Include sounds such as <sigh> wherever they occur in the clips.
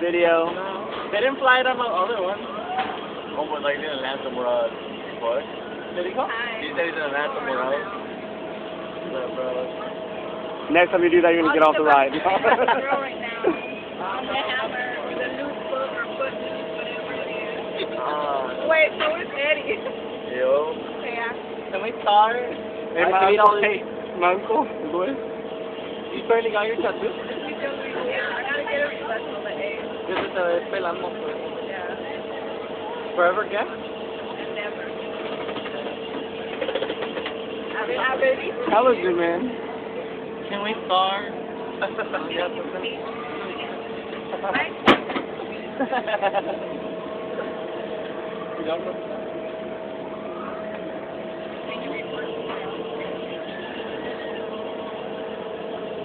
Video. No. They didn't fly it on the other one. Oh, but like, didn't land somewhere else. What? Did he go? He said he didn't land somewhere else. Yeah, bro. Next time you do that, you're gonna get off the ride. right now. On the hammer, or the loose foot, or foot loose, whatever it is. Ah. Wait, so is Eddie. Yo. Yeah. Can we start? hey, I my uncle, all hey, my uncle, Luis. You barely got your tattoo. Yeah, I gotta get a special at eight. Yo te ves pelando, pues. Yeah. Forever qué? Never. A ver, a ver, dice. That man. Can we start? Ya, pues,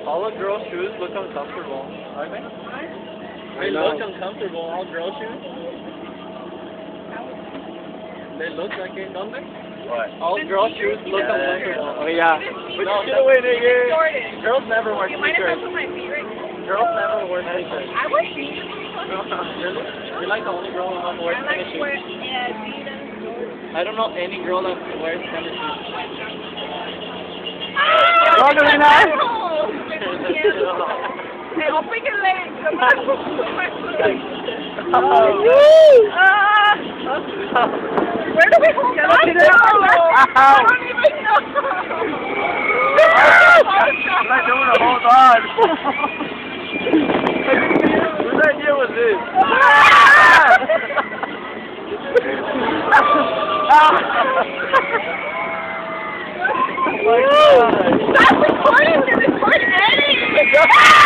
All the girls' shoes look uncomfortable, aren't they? They know. look uncomfortable, all girl shoes. They look like it, don't they? What? All girl shoes look Yeah. uncomfortable. Oh, yeah. Put No, your shit away, nigga. Jordan. Girls never wear You mind if I sneakers. put my feet right here? Girls never wear sneakers. I wear shoes. Really? You're like the only girl who wears I like tennis to wear, shoes. yeah, Adidas, Jordan. I don't know any girl that wears tennis shoes. Ah! Jordan, <laughs> <laughs> we know. Hey, open your legs. <laughs> Come on. Oh. Ah! Where do we hold on to? I don't <laughs> even know. I'm not doing it. Hold on. Whose idea was this? <laughs> Oh my god. Stop recording Eddie.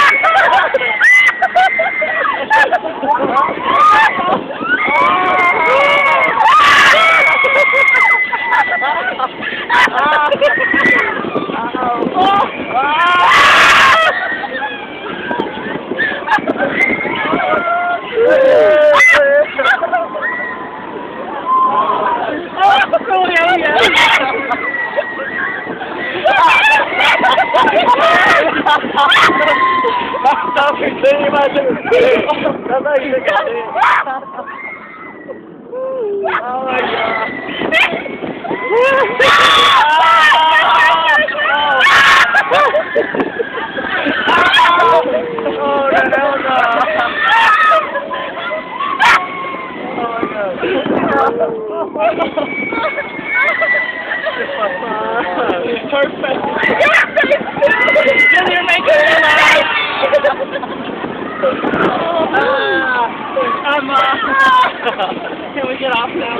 Stop pretending about it. That's how you got it. Oh my god. Oh, no, hell no. Oh my god. It's perfect. You're making me laugh. I'm uh, Can we get off now?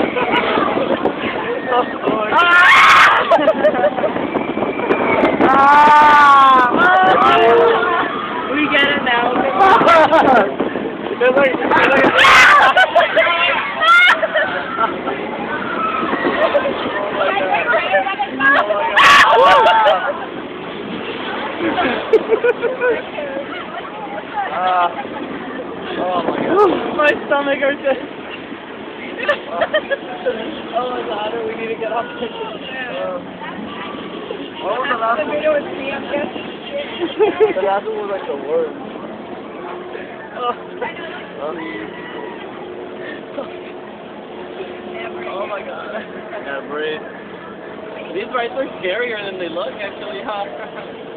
we get it now. It's like, it's like Ah. oh my god. My stomach hurts. <laughs> oh my god, we need to get off this. What was the last one? video is me, I'm guessing. The last one was like the worst. Oh. My god. Breathe. These rides are scarier than they look, actually, huh? <laughs>